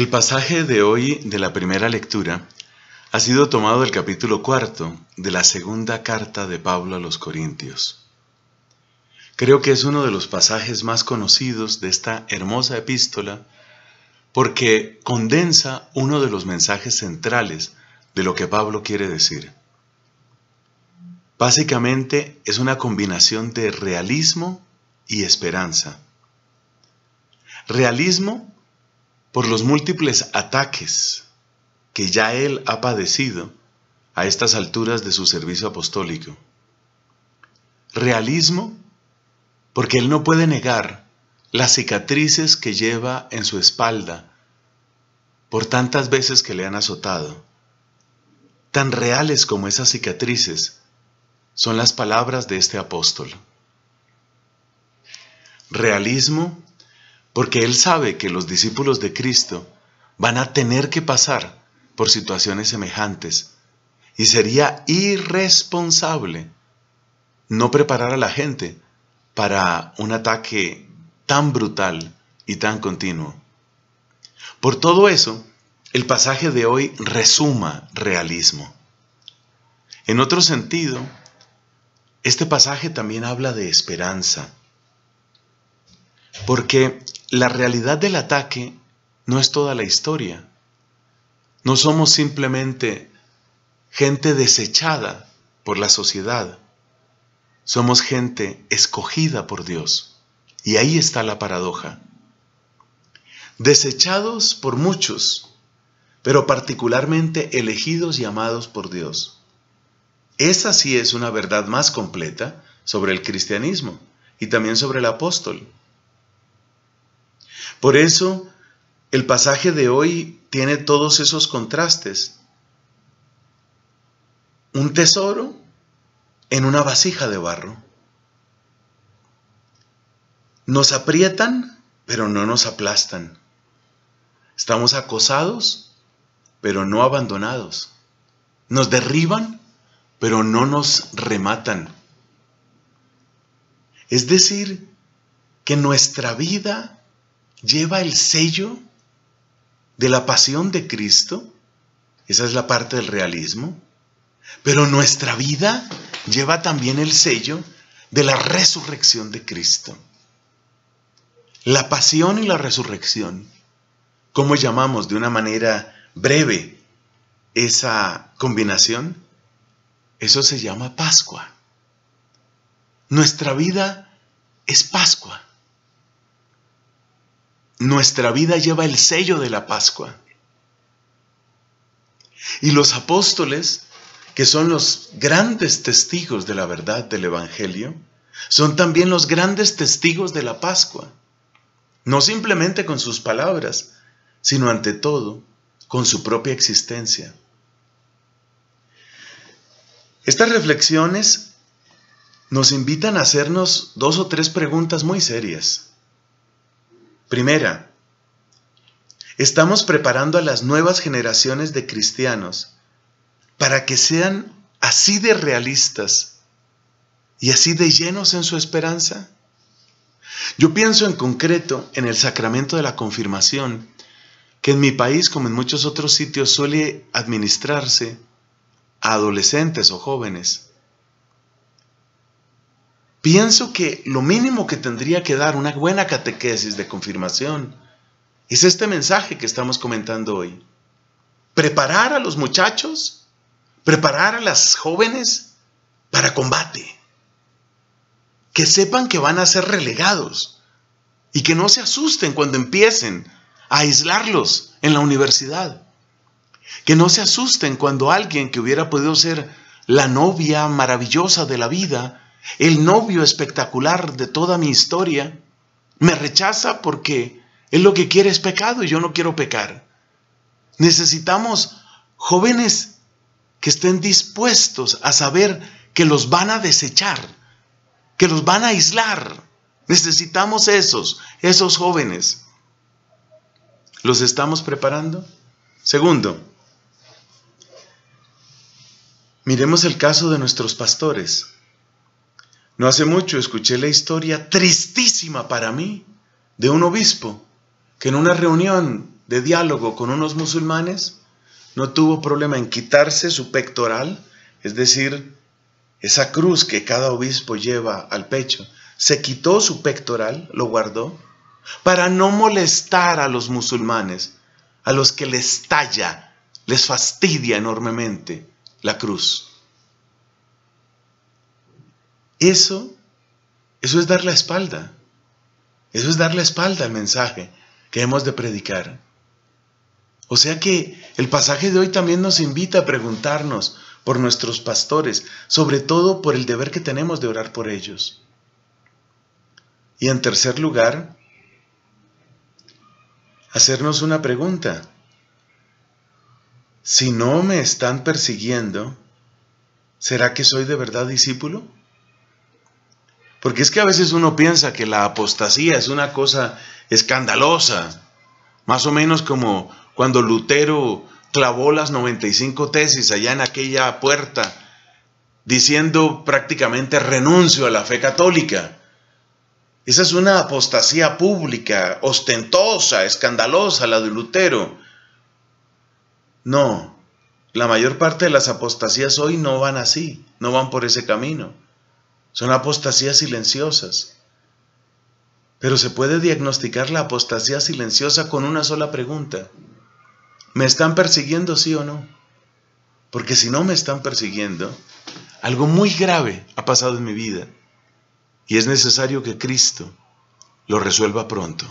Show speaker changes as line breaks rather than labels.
El pasaje de hoy de la primera lectura ha sido tomado del capítulo cuarto de la segunda carta de Pablo a los Corintios. Creo que es uno de los pasajes más conocidos de esta hermosa epístola porque condensa uno de los mensajes centrales de lo que Pablo quiere decir. Básicamente es una combinación de realismo y esperanza. Realismo por los múltiples ataques que ya él ha padecido a estas alturas de su servicio apostólico. Realismo porque él no puede negar las cicatrices que lleva en su espalda por tantas veces que le han azotado. Tan reales como esas cicatrices son las palabras de este apóstol. Realismo porque él sabe que los discípulos de Cristo van a tener que pasar por situaciones semejantes y sería irresponsable no preparar a la gente para un ataque tan brutal y tan continuo. Por todo eso, el pasaje de hoy resuma realismo. En otro sentido, este pasaje también habla de esperanza, porque la realidad del ataque no es toda la historia. No somos simplemente gente desechada por la sociedad. Somos gente escogida por Dios. Y ahí está la paradoja. Desechados por muchos, pero particularmente elegidos y amados por Dios. Esa sí es una verdad más completa sobre el cristianismo y también sobre el apóstol. Por eso, el pasaje de hoy tiene todos esos contrastes. Un tesoro en una vasija de barro. Nos aprietan, pero no nos aplastan. Estamos acosados, pero no abandonados. Nos derriban, pero no nos rematan. Es decir, que nuestra vida lleva el sello de la pasión de Cristo. Esa es la parte del realismo. Pero nuestra vida lleva también el sello de la resurrección de Cristo. La pasión y la resurrección, ¿cómo llamamos de una manera breve esa combinación? Eso se llama Pascua. Nuestra vida es Pascua. Nuestra vida lleva el sello de la Pascua. Y los apóstoles, que son los grandes testigos de la verdad del Evangelio, son también los grandes testigos de la Pascua. No simplemente con sus palabras, sino ante todo con su propia existencia. Estas reflexiones nos invitan a hacernos dos o tres preguntas muy serias. Primera, estamos preparando a las nuevas generaciones de cristianos para que sean así de realistas y así de llenos en su esperanza. Yo pienso en concreto en el sacramento de la confirmación, que en mi país, como en muchos otros sitios, suele administrarse a adolescentes o jóvenes. Pienso que lo mínimo que tendría que dar una buena catequesis de confirmación es este mensaje que estamos comentando hoy. Preparar a los muchachos, preparar a las jóvenes para combate. Que sepan que van a ser relegados y que no se asusten cuando empiecen a aislarlos en la universidad. Que no se asusten cuando alguien que hubiera podido ser la novia maravillosa de la vida el novio espectacular de toda mi historia, me rechaza porque él lo que quiere es pecado y yo no quiero pecar. Necesitamos jóvenes que estén dispuestos a saber que los van a desechar, que los van a aislar. Necesitamos esos, esos jóvenes. ¿Los estamos preparando? Segundo, miremos el caso de nuestros pastores. No hace mucho escuché la historia tristísima para mí de un obispo que en una reunión de diálogo con unos musulmanes, no tuvo problema en quitarse su pectoral, es decir, esa cruz que cada obispo lleva al pecho. Se quitó su pectoral, lo guardó, para no molestar a los musulmanes, a los que les talla, les fastidia enormemente la cruz. Eso, eso es dar la espalda. Eso es dar la espalda al mensaje que hemos de predicar. O sea que el pasaje de hoy también nos invita a preguntarnos por nuestros pastores, sobre todo por el deber que tenemos de orar por ellos. Y en tercer lugar, hacernos una pregunta. Si no me están persiguiendo, ¿será que soy de verdad discípulo? Porque es que a veces uno piensa que la apostasía es una cosa escandalosa, más o menos como cuando Lutero clavó las 95 tesis allá en aquella puerta, diciendo prácticamente renuncio a la fe católica. Esa es una apostasía pública, ostentosa, escandalosa, la de Lutero. No, la mayor parte de las apostasías hoy no van así, no van por ese camino. Son apostasías silenciosas. Pero se puede diagnosticar la apostasía silenciosa con una sola pregunta. ¿Me están persiguiendo sí o no? Porque si no me están persiguiendo, algo muy grave ha pasado en mi vida y es necesario que Cristo lo resuelva pronto.